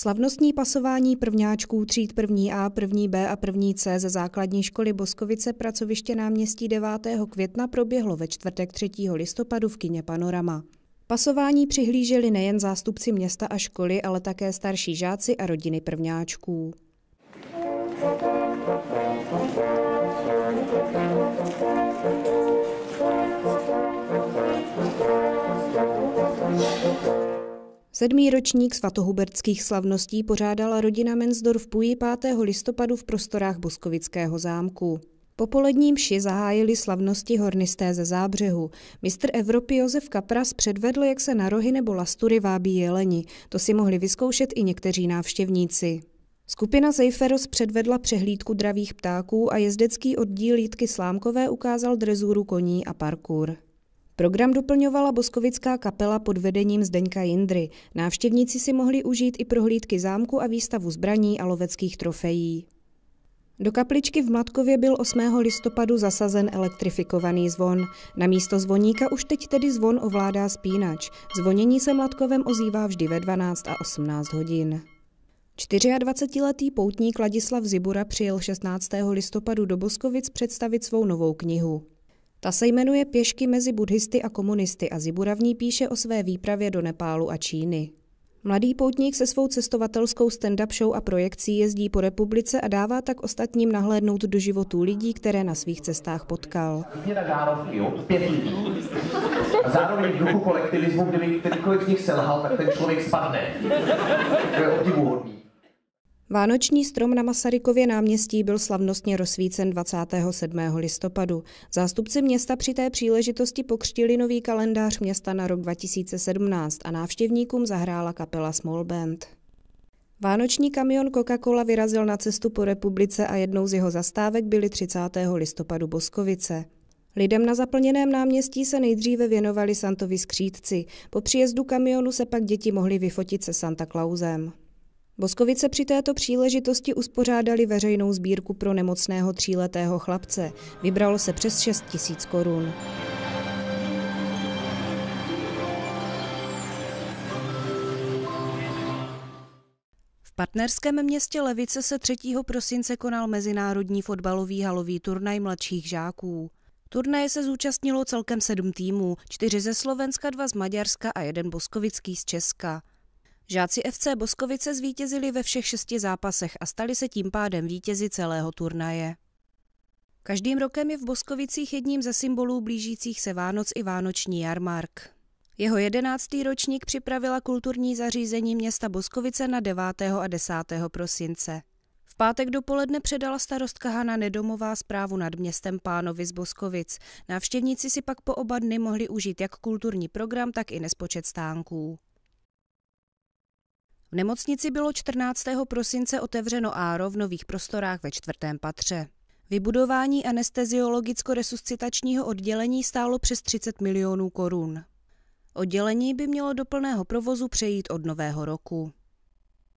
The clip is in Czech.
Slavnostní pasování prvňáčků tříd první A, první B a první C ze základní školy Boskovice pracoviště náměstí 9. května proběhlo ve čtvrtek 3. listopadu v kině Panorama. Pasování přihlíželi nejen zástupci města a školy, ale také starší žáci a rodiny prvňáčků. Sedmý ročník svatohubertských slavností pořádala rodina Mensdorf Puji 5. listopadu v prostorách Boskovického zámku. Po poledním ši zahájili slavnosti hornisté ze zábřehu. Mistr Evropy Josef Kapras předvedl, jak se na rohy nebo lastury vábí jeleni. To si mohli vyzkoušet i někteří návštěvníci. Skupina Seiferos předvedla přehlídku dravých ptáků a jezdecký oddíl Jítky Slámkové ukázal drezuru koní a parkour. Program doplňovala boskovická kapela pod vedením Zdeňka Jindry. Návštěvníci si mohli užít i prohlídky zámku a výstavu zbraní a loveckých trofejí. Do kapličky v Mladkově byl 8. listopadu zasazen elektrifikovaný zvon. Na místo zvoníka už teď tedy zvon ovládá spínač. Zvonění se Mladkovem ozývá vždy ve 12 a 18 hodin. 24-letý poutník Ladislav Zibura přijel 16. listopadu do Boskovic představit svou novou knihu. Ta se jmenuje Pěšky mezi buddhisty a komunisty a Zibura v ní píše o své výpravě do Nepálu a Číny. Mladý poutník se svou cestovatelskou stand-up show a projekcí jezdí po republice a dává tak ostatním nahlédnout do životů lidí, které na svých cestách potkal. Zároveň v duchu kolektivismu, kdyby kterýkoliv z nich selhal, tak ten člověk spadne. To je obdivuhodný. Vánoční strom na Masarykově náměstí byl slavnostně rozsvícen 27. listopadu. Zástupci města při té příležitosti pokřtili nový kalendář města na rok 2017 a návštěvníkům zahrála kapela Small Band. Vánoční kamion Coca-Cola vyrazil na cestu po republice a jednou z jeho zastávek byly 30. listopadu Boskovice. Lidem na zaplněném náměstí se nejdříve věnovali Santovi skřídci. Po příjezdu kamionu se pak děti mohly vyfotit se Santa Clausem. Boskovice při této příležitosti uspořádali veřejnou sbírku pro nemocného tříletého chlapce. Vybralo se přes 6 tisíc korun. V partnerském městě Levice se 3. prosince konal mezinárodní fotbalový halový turnaj mladších žáků. Turnaje se zúčastnilo celkem sedm týmů, čtyři ze Slovenska, dva z Maďarska a jeden boskovický z Česka. Žáci FC Boskovice zvítězili ve všech šesti zápasech a stali se tím pádem vítězi celého turnaje. Každým rokem je v Boskovicích jedním ze symbolů blížících se Vánoc i Vánoční jarmark. Jeho jedenáctý ročník připravila kulturní zařízení města Boskovice na 9. a 10. prosince. V pátek dopoledne předala starostka Hana Nedomová zprávu nad městem Pánovi z Boskovic. Návštěvníci si pak po oba dny mohli užít jak kulturní program, tak i nespočet stánků. V nemocnici bylo 14. prosince otevřeno áro v nových prostorách ve čtvrtém patře. Vybudování anesteziologicko-resuscitačního oddělení stálo přes 30 milionů korun. Oddělení by mělo do plného provozu přejít od nového roku.